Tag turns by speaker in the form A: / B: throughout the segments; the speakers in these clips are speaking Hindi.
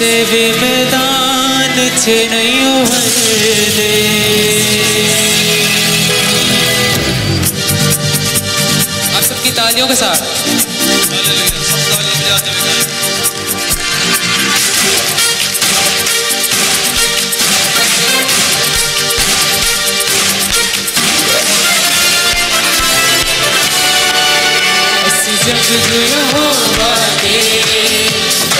A: से भी मैदान छे नहीं आप सबकी तालियों के साथ। जब हो बातें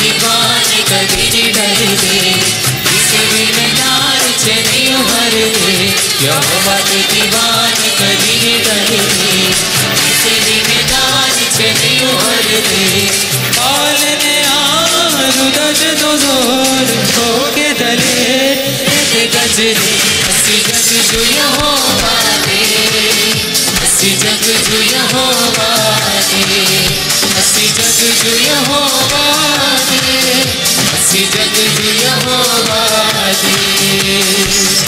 A: दीवान कभी डर दे इसे बिनार चली हर दे यहोवा दीवान कभी डर दे इसे बिनार चली हर दे हसी जग जो यहोवा वाले हसी जग जो यहोवा वाले हसी जग जो यहोवा वाले हसी जग जो यहोवा दे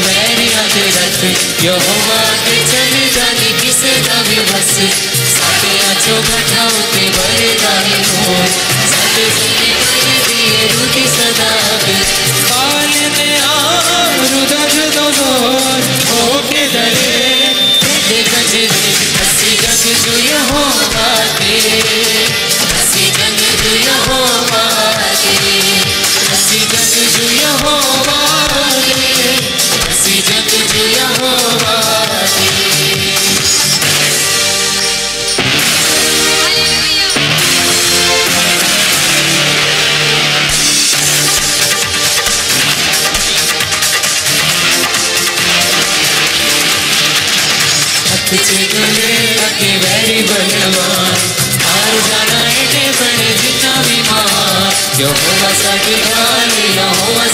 A: very happy that we यहोवा के चले जाने किसे दावे बस साथे आंचो घटाओ के बड़े दाने हो साथे सके करे दिए रूटी सदा भी में आम रुदर दोनों हो के दरे दे गज हसी जग जो यहोवा के चिकने अति बलवान हार जाना इटे बड़े जितना बीमार जो होगा साडी खाली ना होगा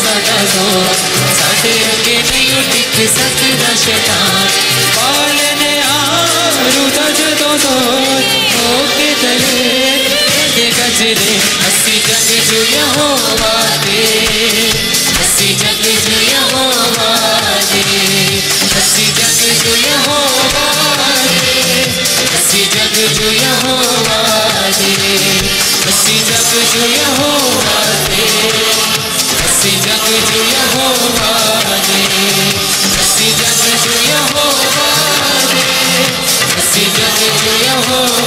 A: नहीं टिक सकदा शैतान पालने आरू दा जदों जो यहोवा दे हसी जग जो यहोवा हसी जग जो यहोवा दे हसी जग जो यहोवा हसी जग जो यहोवा